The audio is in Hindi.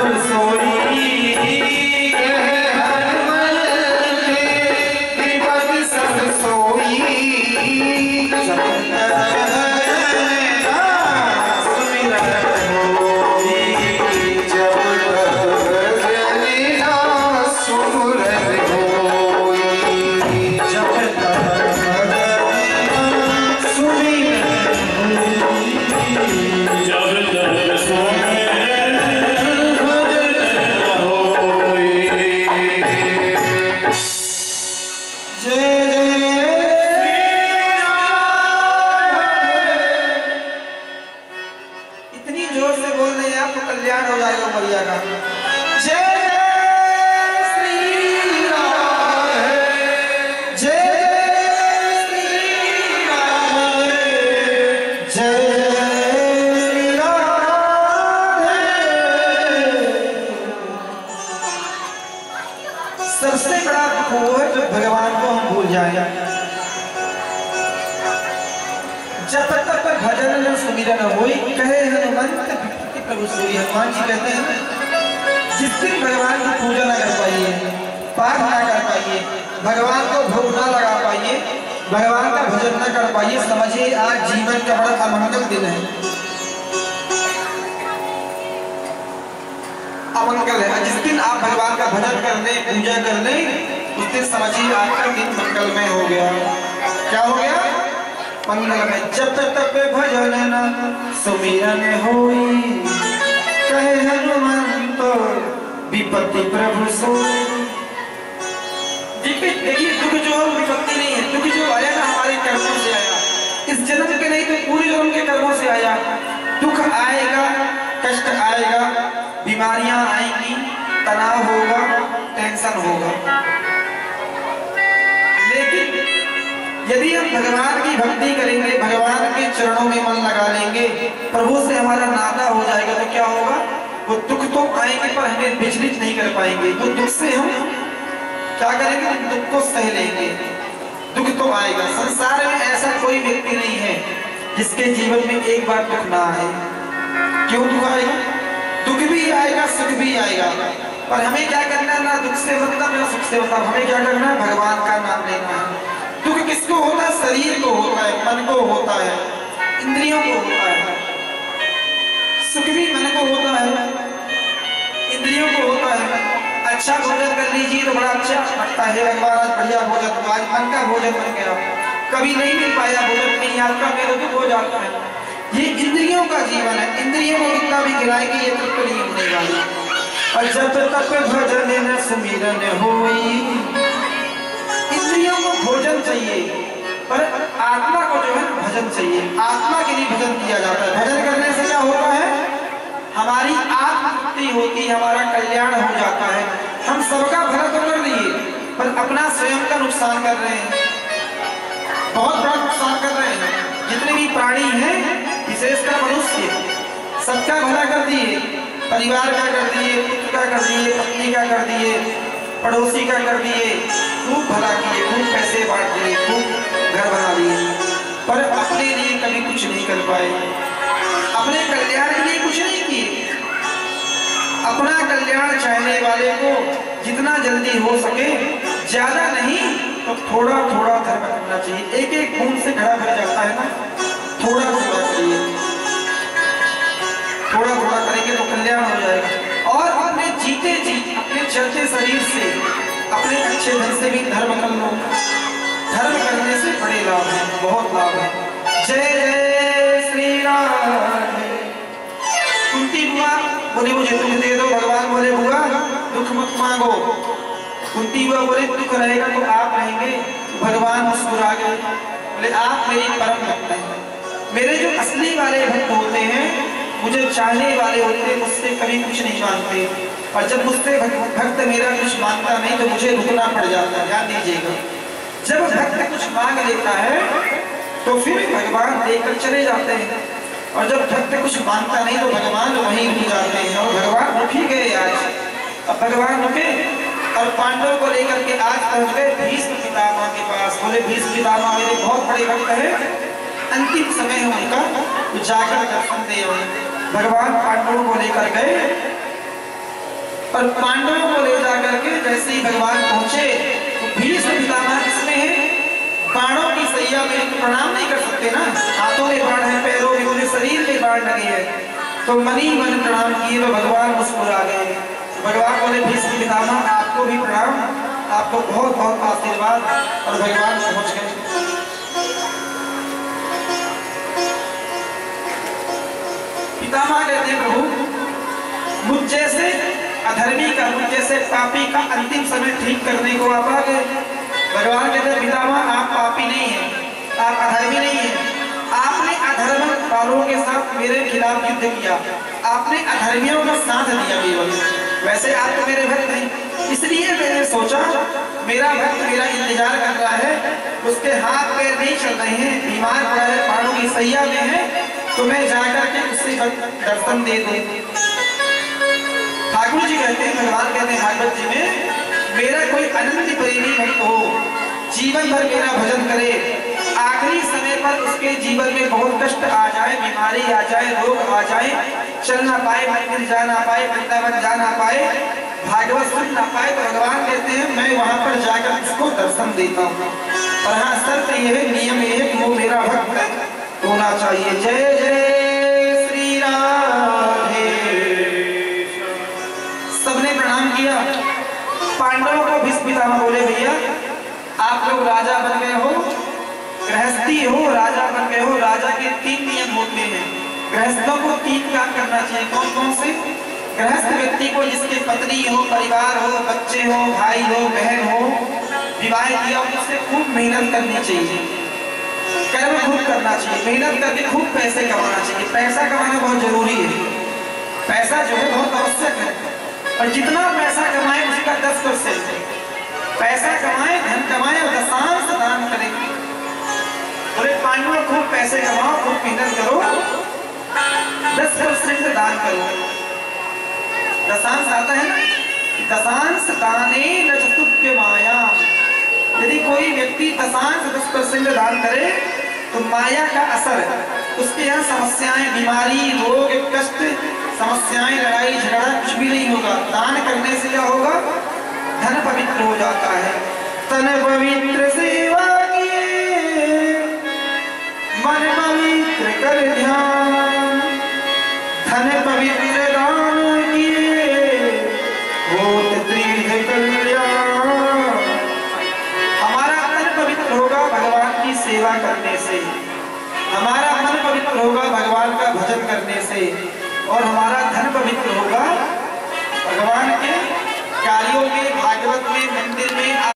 प्रभु इतनी ज़ोर से बोल रहे हैं आपको कल्याण हो जाएगा मैया का। जय भजन न सुमिरन होई कहे हनुमंत प्रभु सूर्य हनुमान जी कहते हैं, जिस दिन भगवान की पूजा न कर पाइए, पाठ ना कर पाइए, भगवान को भोग ना लगा पाइए, भगवान का भजन न कर पाइए, समझिए आज जीवन का बड़ा अमंगल दिन है। अमंगल है। जिस दिन आप भगवान का भजन कर ले पूजा कर ले उस दिन समझिए आपका दिन मंगलमय हो गया। क्या हो गया? मंगल में जब तक तक भजन न, सुमिरन होई। कहे हनुमंत विपत्ति प्रभु सोई देखिए देखिए, दुख जो है विपत्ति नहीं है। दुख जो आया ना हमारे कर्मों से आया। इस जन्म के नहीं तो पूरे जन्म के कर्मों से आया। दुख आएगा, कष्ट आएगा, बीमारियाँ आएँगी, तनाव होगा, टेंशन होगा। यदि हम भगवान की भक्ति करेंगे, भगवान के चरणों में मन लगा लेंगे, प्रभु से हमारा नाता हो जाएगा तो क्या होगा? वो दुख तो आएँगे, पर हमें विचलित नहीं कर पाएँगे। वो दुख से हम क्या करेंगे? दुख को सह लेंगे। दुख तो आएगा। संसार में ऐसा कोई व्यक्ति नहीं है, जिसके जीवन में एक बार दुख ना आए। क्यों दुख आएगा? दुख भी आएगा, सुख भी आएगा। पर हमें क्या करना है? ना दुख से मतलब ना सुख से मतलब हमें क्या करना है? भगवान का नाम लेना है। दुख किसको होता है? शरीर को होता है, मन को होता है, इंद्रियों को होता है। सुख भी मन को होता है, इंद्रियों को होता है। अच्छा भोजन कर लीजिए तो बड़ा अच्छा लगता है। आज बढ़िया भोजन तो आज मन का भोजन बन गया। कभी नहीं मिल पाया, भोजन नहीं आपका मेरा दुख हो जाता है। ये इंद्रियों का जीवन है। इंद्रियों को कितना भी गिराएँगे ये तृप्त नहीं होने वाली। और जब तक भजन सुमिरन होई इंद्रियों को भोजन चाहिए, पर आत्मा को जो है भजन चाहिए। आत्मा के लिए भजन किया जाता है। भजन करने से क्या होता है? हमारी आत्मतृप्ति होती है, हमारा कल्याण हो जाता है। हम सबका भला तो कर लिए पर अपना स्वयं का नुकसान कर रहे हैं। बहुत बड़ा नुकसान कर रहे हैं। जितने भी प्राणी हैं, विशेषकर मनुष्य, सबका भला कर दिए। परिवार का कर दिए, पुत्र का कर दिए, पत्नी का कर दिए, पड़ोसी का कर दिए। खूब भला किए, खूब पैसे बांट दिए, खूब घर बना लिए। पर अपने लिए कभी कुछ नहीं कर पाए। अपने कल्याण के लिए कुछ नहीं किए। अपना कल्याण चाहने वाले को जितना जल्दी हो सके, ज़्यादा नहीं तो थोड़ा थोड़ा धर्म करना चाहिए। एक एक खून से घड़ा भर जाता है ना थोड़ा थोड़ा करिए। थोड़ा थोड़ा करेंगे तो कल्याण हो जाएगा। और अपने जीते जी अपने चलते शरीर से अपने अच्छे धन से भी धर्म कर लो धर्म करने से बड़े लाभ हैं, बहुत लाभ है। जय जय श्री राम कुंती बुआ, बोले, मुझे दुख दे दो, भगवान बोले, बुआ, दुख मत मांगो। कुंती बुआ बोले, दुख रहेगा तो आप रहेंगे। भगवान मुस्कुरा गए। बोले, आप मेरी परम भक्त हैं। मेरे जो असली वाले भक्त होते हैं, मुझे चाहने वाले होते हैं, मुझसे कभी कुछ नहीं मांगते। और जब मुझसे भक्त मेरा कुछ माँगता नहीं तो मुझे रुकना पड़ जाता है। ध्यान दीजिएगा। जब भक्त कुछ मांग लेता है तो फिर भगवान देकर चले जाते हैं। और जब भक्त कुछ माँगता नहीं तो भगवान वहीं रुक जाते हैं और भगवान रुक ही गए आज। अब भगवान रुके और पांडव को लेकर के आज पहुँच गए भीष्म पितामह के पास। बोले, भीष्म पितामह, मेरे बहुत बड़े भक्त हैं। अंतिम समय है उनका। जाकर दर्शन दे भगवान पांडवों को लेकर गए और पांडवों को ले जाकर के जैसे ही भगवान पहुँचे तो भीष्म पितामह किसमें है बाणों की सैया में तो प्रणाम नहीं कर सकते ना। हाथों में बाण है, पैरों में पूरे शरीर में बाण लगे हैं। तो मनी मन प्रणाम किए तो भगवान मुस्कुरा गए। भगवान बोले, भीष्म पितामह, आपको भी प्रणाम। आपको बहुत बहुत आशीर्वाद और भगवान पहुँच गए। पितामह कहते प्रभु, मुझ जैसे अधर्मी का मुझ जैसे पापी का अंतिम समय ठीक करने को आप आ गए। भगवान कहते हैं, पितामह, आप पापी नहीं हैं। आप अधर्मी नहीं हैं। आपने अधर्म वालों के साथ मेरे खिलाफ युद्ध किया। आपने अधर्मियों का साथ दिया वैसे आप तो मेरे भक्त हैं। इसलिए मैंने सोचा, मेरा भक्त मेरा इंतज़ार कर रहा है। उसके हाथ पैर नहीं चल रहे हैं, बीमार पड़ा है, पाड़ों की सैया में है। तो मैं जाकर के उससे दर्शन दे दूँ। कहते हैं भगवान कहते हैं भागवत जी में मेरा कोई अनंत प्रेमी भक्त हो। जीवन भर मेरा भजन करे। आखिरी समय पर उसके जीवन में बहुत कष्ट आ जाए, बीमारी आ जाए, रोग आ जाए, चल ना पाए, मंदिर जा ना पाए, वृंदावन जा ना पाए, भागवत सुन ना पाए तो भगवान कहते हैं, मैं वहाँ पर जाकर उसको दर्शन देता हूँ। और हाँ शर्त यह नियम है वो मेरा भक्त होना चाहिए। जय जय श्री राधे किया पांडवों को भीष्म पितामह बोले, भैया, आप लोग राजा बन गए हो, गृहस्थी हो, राजा बन गए हो, राजा के तीन नियम होते हैं। गृहस्थों को तीन काम करना चाहिए। कौन कौन से? गृहस्थ व्यक्ति को जिसके पत्नी हो, परिवार हो, बच्चे हो, भाई हो, बहन हो, विवाह किया हो उससे खूब मेहनत करनी चाहिए। कर्म खूब करना चाहिए। मेहनत करके खूब पैसे कमाना चाहिए। पैसा कमाना बहुत ज़रूरी है। पैसा जो है बहुत आवश्यक है। और जितना पैसा कमाए उसका दस परसेंट पैसा कमाए, धन कमाए और दशांश दान करें। बोले पांडवों खूब पैसे कमाओ, खूब मेहनत करो। दस परसेंट दान करो। दशांश आता है दशांश दाने न चतुर्थ माया। यदि कोई व्यक्ति दशांश, दस परसेंट दान करे तो माया का असर उसके यहाँ समस्याएँ, बीमारी, रोग, कष्ट समस्याएँ, लड़ाई, झगड़ा, कुछ भी नहीं होगा। दान करने से क्या होगा? धन पवित्र हो जाता है। तन पवित्र सेवा किए, मन पवित्र कर ध्यान। धन पवित्र दान किए होत कल्याण हमारा मन पवित्र होगा भगवान की सेवा करने से। हमारा मन पवित्र होगा भगवान का भजन करने से। और हमारा धन पवित्र होगा। भगवान के कार्यों में भागवत में मंदिर में